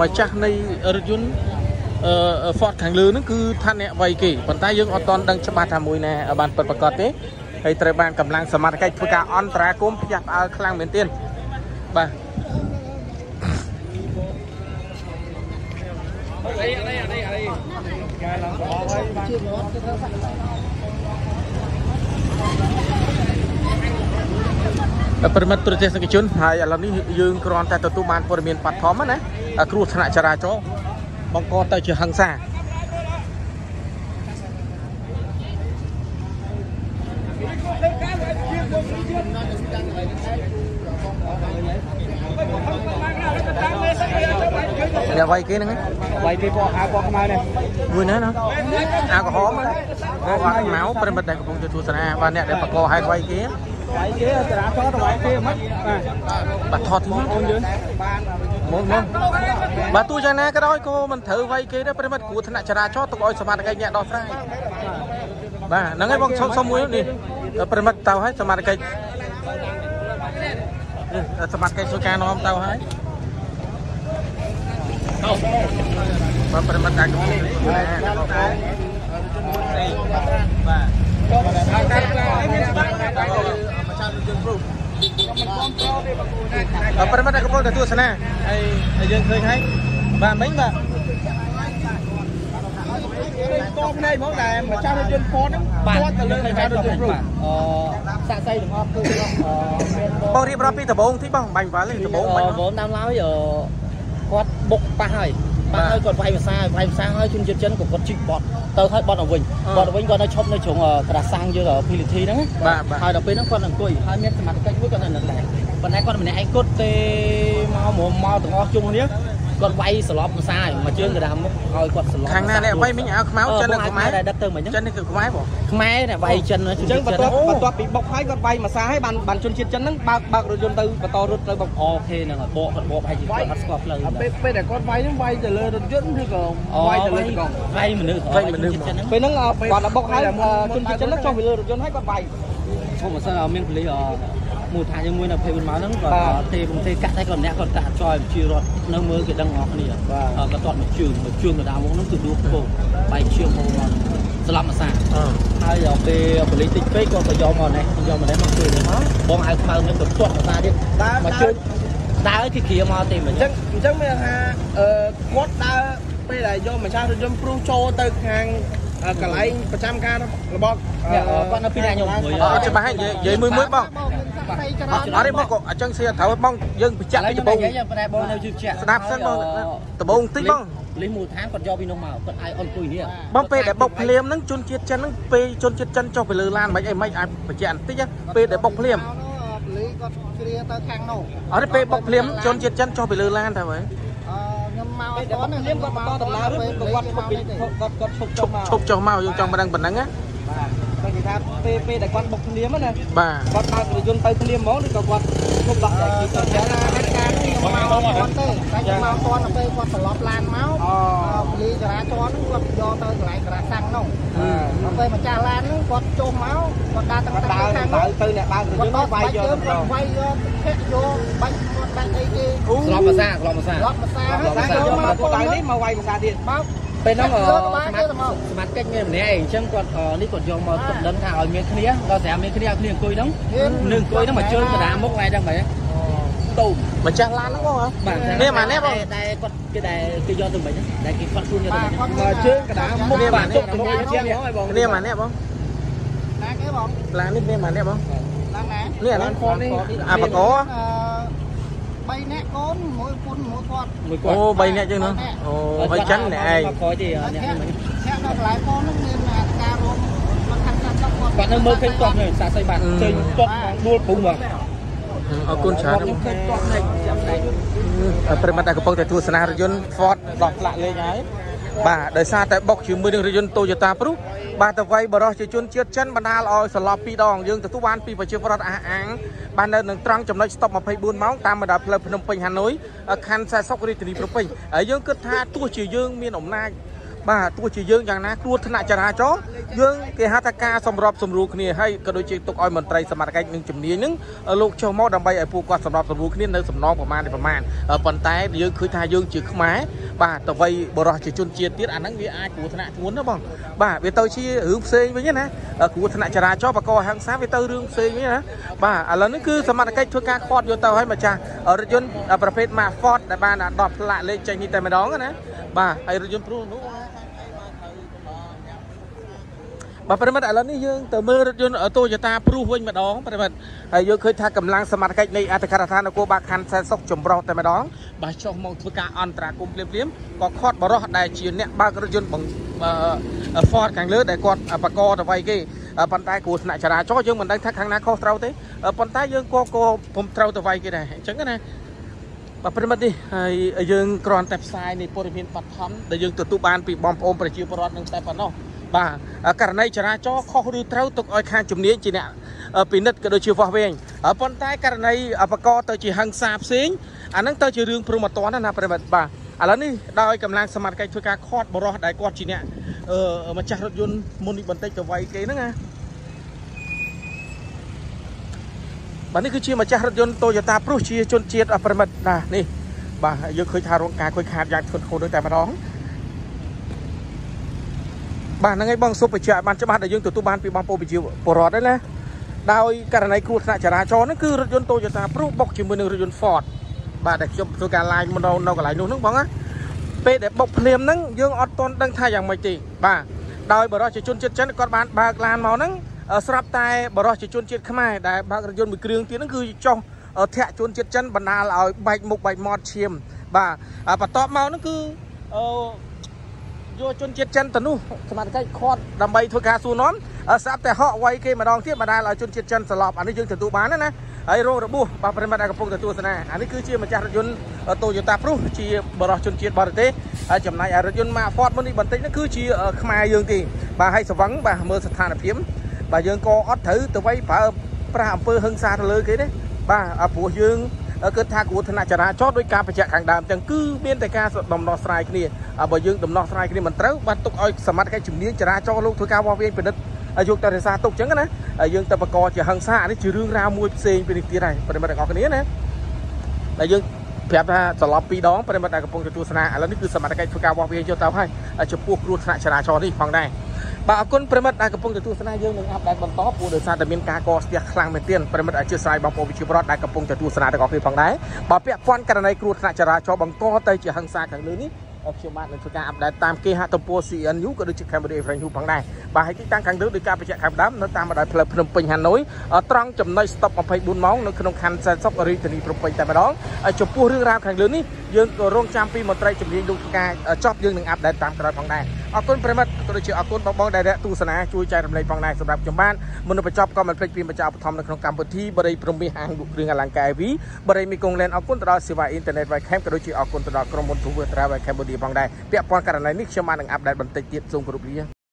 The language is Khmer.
ម្ចាស់នៃរថយន្តអឺ Ford ខាងលើហ្នឹងគឺថាអ្នកវ័យគេប៉ុន្តែយើងអត់តន់ដឹងច្បាស់ថាមួយណាបានពិតប្រាកដទេហើយត្រូវបានកម្លាំងសមត្ថកិច្ចធ្វើការអន្តរាគមន៍ផ្ទះផ្អើលខ្លាំងមែនទែនបាទអីអីអីអីកែឡើងបងហើយបាន ប្រិមិត្តទូរទស្សនិកជនហើយឥឡូវនេះយើងគ្រាន់តែទទួលបានព័ត៌មានបឋមណាគ្រោះថ្នាក់ចរាចរណ៍បង្កទៅជាហិង្សាអ្នកវាយគេហ្នឹងវាយគេពណ៌ខៅពណ៌ខ្មៅនេះមួយណាណាអាក្រហមហ្នឹងអូអត់មកប្រិមិត្តដែលកំពុងទៅទស្សនាបាទអ្នកដែលបកកហេតុវាយគេ វាយគេចរាចរណ៍ទៅវាយគេមិនបាទបាទថតទីមកអូនយើងបានមុនមុនបាទទោះយ៉ាងណាក៏ដោយក៏មិនត្រូវវាយគេដែរប្រិមិត្តគ្រោះថ្នាក់ចរាចរណ៍ទុកឲ្យសមត្ថកិច្ចអ្នកដោះស្រាយបាទហ្នឹងហើយបងសុំសុំមួយនេះប្រិមិត្តទៅហើយសមត្ថកិច្ចនេះសមត្ថកិច្ចធ្វើការនាំទៅហើយបាទប្រិមិត្តអាចកំពុងទស្សនា បាទអប្រិមត្តកំពុងតែទស្សនាហើយហើយយើងឃើញហើយបាទមិញបាទតបណៃហ្មងដែលម្ចាស់រថយន្ត Ford ហ្នឹងគាត់ទៅលើម្ចាស់រថយន្ត Pro អឺសាក់សៃទាំងអស់គឺអឺមានបងរៀបរាប់ពីដំបងទីបងបាញ់វ៉ាល់នេះដំបងបាញ់បងបងតាមឡើយអឺគាត់បុកប៉ះហើយប៉ះហើយគាត់វាយភាសាវាយភាសាហើយជនជាតិចិនក៏គាត់ជីកបត់ទៅហើយបត់ឲ្យវិញបត់ឲ្យវិញគាត់នៅឈប់នៅជ្រុងក្រាសាំងយើង PLT ហ្នឹងហើយដល់ពេលហ្នឹងគាត់អង្គុយហើយមានសមត្ថកិច្ចមួយគាត់នៅនឹងដែរ ប៉ុន្តែគាត់ម្នាក់ឯងគត់ទេមកមកមកទាំងអស់ជុំគ្នាគាត់វាយសន្លប់ភាសាមួយជើងកណ្ដាលមុខឲ្យគាត់សន្លប់ខាងណាអ្នកវាយមិញអាវខ្មៅចិននិងខ្មែរដែរដឹកទៅមិញចិននេះគឺខ្មែរបងខ្មែរអ្នកវាយចិនជនអញ្ចឹជាតិងបន្ចិនទាប់បន្ទាប់ពីបុកហើយគាត់វាយមួយសាហើយបានបានជនជាតិចិនហ្នឹងបើកបើករថយន្តទៅបន្តរត់ទៅបុកអូខេហ្នឹងហើយបកគាត់បកហើយជាគាត់អត់ស្គាល់ផ្លូវពេលពេលដែលគាត់វាយហ្នឹងវាយទៅលើរថយន្តឬក៏វាយទៅលើកង់វាយមនុស្សវាយមនុស្សចិនហ្នឹងពេលហ្នឹងគាត់ដល់បុកហើយជនជាតិចិនហ្នឹងចុះពីលើរថយន្តហើយគាត់វាយឈប់មកសិនមានប៉ូលីស មូលដ្ឋានយើងមួយនៅ24ម៉ោងហ្នឹងគាត់ទេពងទេកាក់តែគាត់ម្នាក់គាត់កាក់ចោលបញ្ជារត់នៅមើលគេដឹងអស់គ្នាគាត់តត់មកជើងមកជើងកណ្ដាលមុខហ្នឹងគឺដួលពោបែកជើងហូរមកស្លាប់មកសាហើយដល់ពេលប៉ូលីសតិចពេកគាត់ក៏យកមកនេះយកមកនេះមកជួយនេះបងអាវខ្មៅនេះក៏ទាត់មកតាទៀតដើរមកដើជួយរដើរគេគ្រាមកទេមិអញញ្ចឹងអញ្ចឹងមានថាអឺគាត់ដើរពេលដែលយកម្ចាស់រថយន្តព្រុសចូលទៅខាង កន្លែងប្រចាំការរបស់គាត់នៅពីណាខ្ញុំមួយអត់ច្បាស់ហើយនិយាយមួយមួយបងអត់ទេបងក៏អញ្ចឹងសៀត្រូវបងយើងបញ្ជាក់ពីដំបងយើងប្រែបងនៅជឿជាក់ស្ដាប់សិនបងដំបងតិចបងលិសមូលដ្ឋានគាត់យកពីនោះមកគាត់ឲ្យអនគួយនេះបងពេលដែលបុកភ្លាមហ្នឹងជនជាតិចិនហ្នឹងពេលជនជាតិចិនចុះទៅលើឡានមិនអីមិនអាចបញ្ជាក់បន្តិចពេលដែលបុកភ្លាមលីគាត់ជ្រាទៅខាងនោះអត់ទេពេលបុកភ្លាមជនជាតិចិនចុះទៅលើឡានទៅហើយអឺខ្ញុំ មកអពេលត់ដែលទាន់គាត់លៀមគាត់បន្តដំណើររត់គាត់ឈប់ពីគាត់គាត់ឈប់ឈចុះប់មកឈប់ចុះមកយើងចង់មិនដឹងប៉ុណ្ណឹងណាបាទ គេថាពេលពេលដែលគាត់បុកភ្លាមណាបាទគាត់បើករថយន្តទៅភ្លាមហ្មងឬក៏គាត់ឈប់ដោះតែគេទៅចាហេតុការណ៍នេះខ្ញុំមកអត់ទាន់ទេតែខ្ញុំមកអត់ទាន់ទៅពេលគាត់ត្រឡប់ឡានមកអូពលីចរាចរណ៍ហ្នឹងគាត់យកទៅកន្លែងក្រាសាំងនោះដល់ពេលម្ចាស់ឡានហ្នឹងគាត់ចុះមកគាត់ដើរទាំងគាត់ខាដើរងទៅនោះទៅអ្នកបើករថយគាត់ន្តដោះវាបាយយយកយើងទៅគាត់វាយយកធាក់យកបាច់គាត់បាច់អីគេស្លាប់ភាសាស្លាប់ភាសារត់ភាសាគាត់ហើយយកយកមកមកទៅទៅដៃនេះមកវាយភាសាទៀតមក ពេលហ្នឹងលើកបានទេទៅមកសមាជិកមានម្នាក់ឯងអញ្ចឹងគាត់នេះគាត់យកមកគាត់ដឹងថាឲ្យមានគ្នាដល់ស្រាប់មានគ្នាឲ្យគ្នាអង្គុយហ្នឹងនឹងអង្គុយហ្នឹងមកជើងកណ្ដាលមុខថ្ងៃហ្នឹងបែរតូមម្ចាស់ឡានហ្នឹងបងហ៎បាទនេះម៉ានេះបងតែគាត់គេដែលគេយកទៅមិញតែគេគាត់ខ្លួនយកទៅមិញមកជើងកណ្ដាលមុខបាទជុកទៅជាងហ្មងឲ្យបងនេះម៉ានេះបងណាគេបងឡាននេះនេះម៉ានេះបងឡើងណានេះអាឡានេះនផតនេះអាបកអឺ 3នាក់កូនមួយពុនមួយគាត់មួយគាអូត់3នាក់ចឹងហ្នឹងអូហើយចិននេះឯងមកក្រោយទេអ្នកអ្នកអ្នកមិញដល់កន្លែងកូនហ្នឹងមានការរួមមកខាងខាងគាត់គាត់នៅមើលឃើញគាត់នៅសាស័យបាទចេញគាត់ដួលពុំមកអរគុណច្រើនខ្ញុំឃើញគាត់នៅចាំតែប្រិមត្តដែលកំពុងតែទស្សនារថយន្ត Ford ដោះផ្លាកលេខហើយ បាទដោយសារតែបុកជាមួយនឹងរថយន្ត Toyota Prius បាទតវ័យបរោះជាជនជាតិចិនបណ្ដាលឲ្យសន្លប់ពីរដងយើងទទួលបានពីប្រជាពលរដ្ឋអះអាងបាននៅនឹងត្រង់ចំណុចស្តុប24ម៉ោងតាមបណ្ដាផ្លូវភ្នំពេញហាណូយខណ្ឌ40រាជធានីភ្នំពេញហើយយើងគិតថាទោះជាយើងមានអំណាច បាទទោះជាយើងយ៉ាងណាគ្រោះថ្នាក់ចរាចរណ៍យើងគេហៅថាការសម្របសម្រួលគ្នាហើយក៏ដូចជាទុកឲ្យមន្ត្រីសមត្ថកិច្ចនិងជំនាញនឹងលោកចុះមកដើម្បីឲ្យពួកគាត់សម្របសម្រួលគ្នានៅសំណងប្រមាណប្រមាណប៉ុន្តែយើងឃើញថាយើងជាខ្មែរបាទតវ័យបរោះជាជនជាតិទៀតអាហ្នឹងវាអាចគ្រោះថ្នាក់ធ្ងន់ណាបងបាទវាទៅជារឿងផ្សេងវិញណាគ្រោះថ្នាក់ចរាចរណ៍បកហ ংস ាវាទៅរឿងផ្សេងវិញណាបាទឥឡូវនេះគឺសមត្ថកិច្ចធ្វើការខាត់យកទៅឲ្យម្ចាស់រថយន្តប្រភេទ Mark Ford ដែលបានដកផ្លាកលេខចេញនេះតែម្ដងណាបាទហើយរថយន្តព្រុសនោះ បាទប្រិមិត្តឥឡូវនេះយើងទៅមើលរថយន្ត Toyota Prius វិញម្ដងប្រិមិត្តហើយយើងឃើញថាកម្លាំងសមត្ថកិច្ចនៃអធិការដ្ឋាននគរបាលខណ្ឌសែនសុខចម្រោះតែម្ដងបាទចុះមកធ្វើការអន្តរាគមន៍ភ្លាមៗក៏ខាត់បរោះដែលជាអ្នកបើករថយន្តបង្ Ford ខាងលើដែលគាត់បកតអ្វីគេប៉ុន្តែគ្រូថ្នាក់ចរាចរណ៍យើងមិនដឹងថាខាងណាខុសត្រូវទេប៉ុន្តែយើងក៏ក៏ពុំត្រូវទៅវាយគេដែរអញ្ចឹងណាបាទប្រិមិត្តនេះហើយយើងគ្រាន់តែផ្សាយនៃព័ត៌មានបឋមដែលយើងទទួលបានពីបងប្អូនប្រជាពលរដ្ឋនឹងតែប៉ុណ្ណោះ បាទករណីចរាចរណ៍ខុសឬត្រូវទុកឲ្យខាងជំនាញជាអ្នកពិនិត្យក៏ដូចជាវាស់វែងប៉ុន្តែករណីបកទៅជាហឹង្សាផ្សេងអាហ្នឹងទៅជារឿងព្រមអត់តាន់ណាប្រិមិត្តបាទឥឡូវនេះដោយកម្លាំងសមត្ថកិច្ចធ្វើការខាត់បរោះដែលគាត់ជាអ្នកអឺម្ចាស់រថយន្តមុននេះបន្តិចទៅវាយគេហ្នឹងណាបាទនេះគឺជាម្ចាស់រថយន្ត Toyota Prius ជាជនជាតិប្រិមិត្តណានេះបាទយើងឃើញថារោងការខូចខាតយ៉ាងធ្ងន់ធ្ងរដូចតែម្ដង បាទហ្នឹងហើយបងសុបបញ្ជាក់បានច្បាស់ដែលយើងទទួលបានពីបងប្អូនប្រជាពលរដ្ឋហ្នឹងណាដោយករណីគ្រោះថ្នាក់ចរាចរណ៍ហ្នឹងគឺរថយន្ត Toyota Prius បុកជាមួយនឹងរថយន្ត Ford បាទដែលខ្ញុំធ្វើការ live នៅនៅកន្លែងនោះហ្នឹងបងណាពេលដែលបុកភ្លាមហ្នឹងយើងអត់ទាន់ដឹងថាយ៉ាងម៉េចទេបាទដោយបរិសុទ្ធជនជាតិចិនគាត់បានបើកឡានមកហ្នឹងស្រាប់តែបរិសុទ្ធជនជាតិខ្មែរដែលបើករថយន្តមួយគ្រឿងទៀតហ្នឹងគឺចុះធាក់ជនជាតិចិនបណ្ដាលឲ្យបែកមុខបែកមាត់ឈាមបាទបន្ទាប់មកហ្នឹងគឺអឺ យកជនជាតិចិនទៅនោះសមាជិកខាត់ដើម្បីធ្វើការសួរនាំស្រាប់តែហក់វាយគេម្ដងទៀតបណ្ដាលឲ្យជនជាតិចិនស្លាប់អានេះយើងទទួលបានណាហើយរងរបួសបាទប្រិមត្តដែលកំពុងទទួលសនាអានេះគឺជាម្ចាស់រថយន្ត Toyota Prius ជាបរិសុទ្ធជនជាតិបរទេសហើយចំណាយឲ្យរថយន្ត Mark Ford មុននេះបន្តិចហ្នឹងគឺជាខ្មែរយើងទេបាទហើយស្វឹងបាទមើលស្ថានភាពបាទយើងក៏អត់ត្រូវទៅវៃប្រើប្រាស់អំពើហឹង្សាទៅលើគេទេបាទព្រោះយើង គិតថាគ្រោះថ្នាក់ចរាចរណ៍ដោយការបញ្ជាក់ខាងដើមទាំងគឺមានតែការដំណោះស្រាយគ្នាបើយើងដំណោះស្រាយគ្នាមិនត្រូវបាទទុកឲ្យសមត្ថកិច្ចជំនាញចរាចរណ៍លោកធ្វើការវាស់វាយពិនិត្យយកទៅរក្សាទុកអញ្ចឹងណាយើងទៅបកជាហឹង្សានេះជារឿងរ៉ាវមួយផ្សេងពីនេះទៀតហើយប្រិមត្តទាំងអស់គ្នាណាដែលយើងប្រាប់ថាត្រឡប់ពីរដងប្រិមត្តដែលកំពុងទទួលស្នាឥឡូវនេះគឺសមត្ថកិច្ចធ្វើការវាស់វាយយកទៅហើយចំពោះគ្រោះថ្នាក់ចរាចរណ៍នេះផងដែរ បាទអរគុណប្រិមិត្តដែលកំពុងទទួលស្នាយើងនឹងអាប់ដេតបន្តព្រោះដោយសារតែមានការកស្ទះខ្លាំងមែនទែនប្រិមិត្តអធិស្ឋានបងប្អូនវិជាប្រដ្ឋដែលកំពុងទទួលស្នាទាំងអស់គ្នាផងដែរបើពាក់ព័ន្ធករណីគ្រោះថ្នាក់ចរាចរណ៍បង្កទៅជាហិង្សាខាងលើនេះខ្ញុំបាទនឹងធ្វើការអាប់ដេតតាមគេហទំព័រ CNU ក៏ដូចជា Cambodia Infrared News ផងដែរបាទហើយទីតាំងខាងលើដោយការបញ្ជាក់ខាងដើមនៅតាមបណ្ដោយផ្លូវភ្នំពេញហាណូយត្រង់ចំណុច stop 24ម៉ោងនៅក្នុងខណ្ឌសែនសុខរាជធានីភ្នំពេញតែម្ដងហើយចំពោះរឿងរ៉ាវខាងលើនេះយើងក៏រងចាំពីមន្ត្រីជំនាញលោកការចប់យើងនឹងអាប់ដេតតាមក្រោយផងដែរអរគុណប្រិមិត្តក៏ដូចជាអរគុណបងបងដែលរកទស្សនាជួយចែករំលែកផងដែរសម្រាប់ខ្ញុំបាទមុននឹងបញ្ចប់ក៏មិនភ្លេចពីម្ចាស់ឧបត្ថម្ភនៅក្នុងកម្មវិធីបរិយព្រំមាសហាងលក់គ្រឿងអលង្ការ EV បរិយមីកុងលែនអរគុណទៅដល់សេវាអ៊ីនធឺណិត Webcam ក៏ដូចជាអរគុណទៅដល់ក្រុមហ៊ុន True Travel Cambodia ផងដែរពាក់ព័ន្ធករណីនេះខ្ញុំបាននឹងអាប់ដេតបន្តិចទៀតសូមគោរពលា